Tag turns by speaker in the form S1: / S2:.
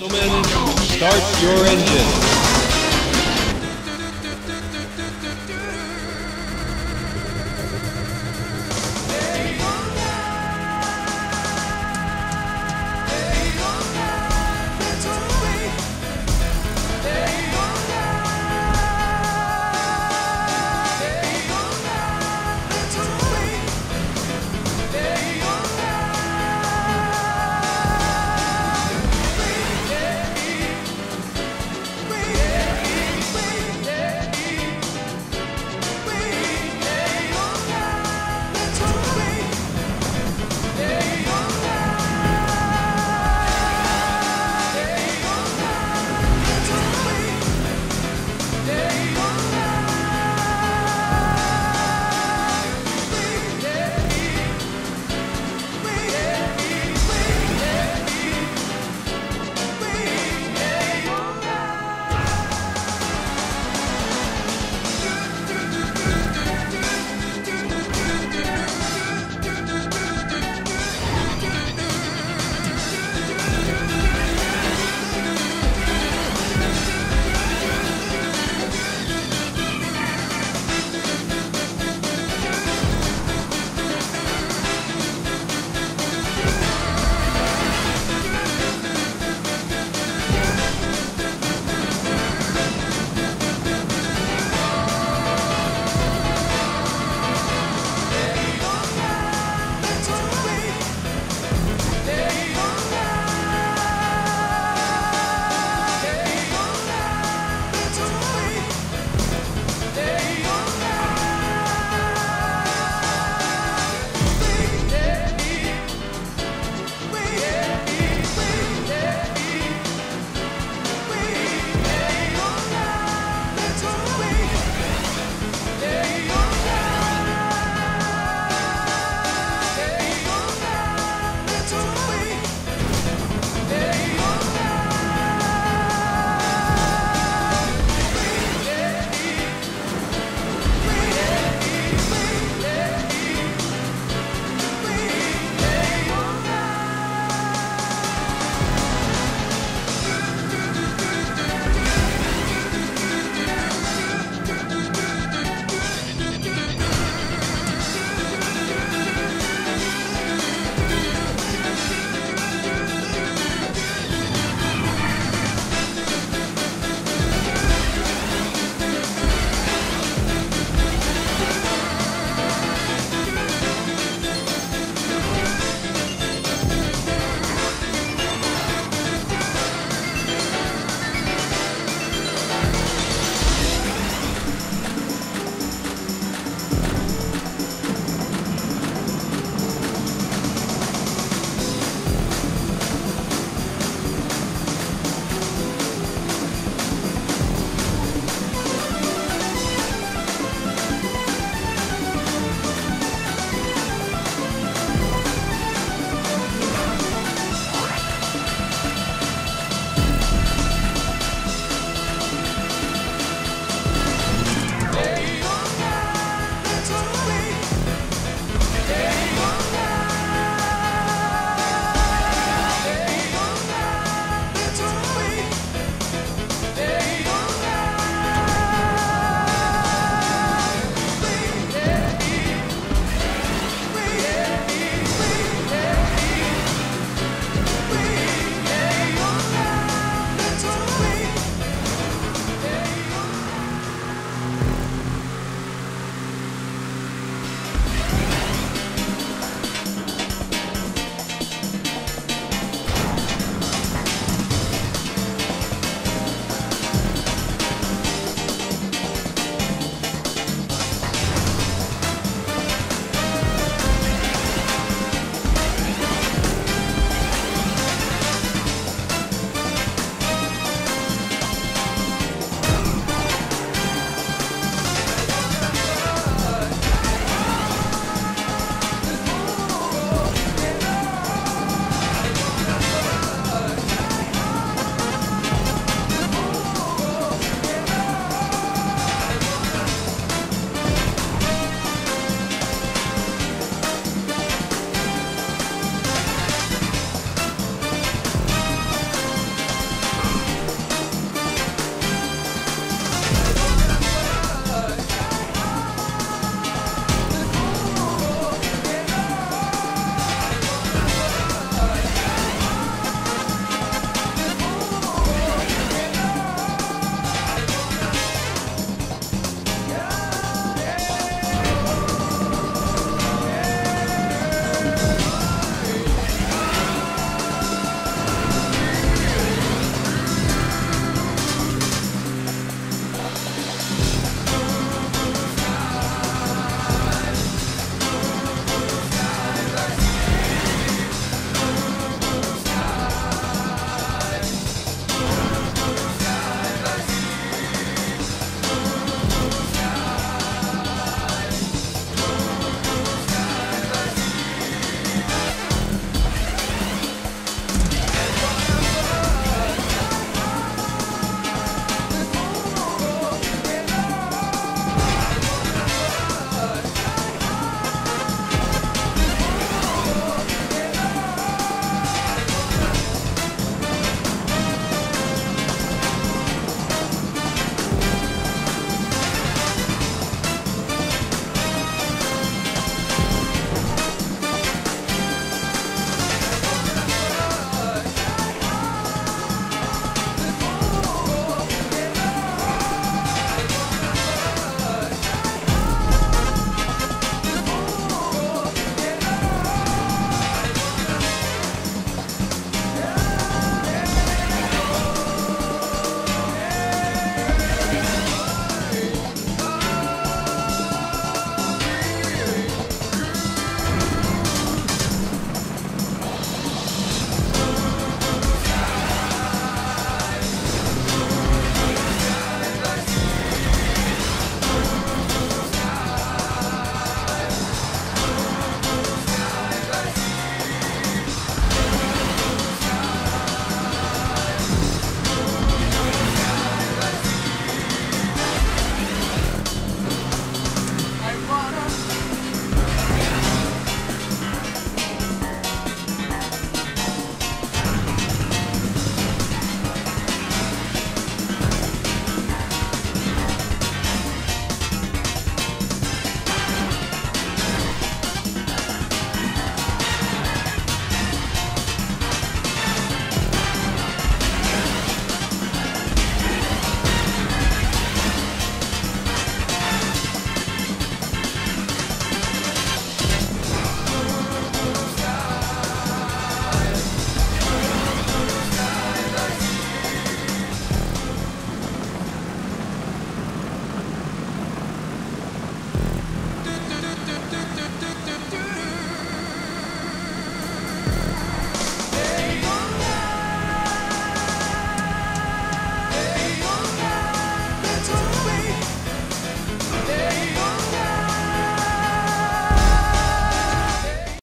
S1: Gentlemen, start your engine.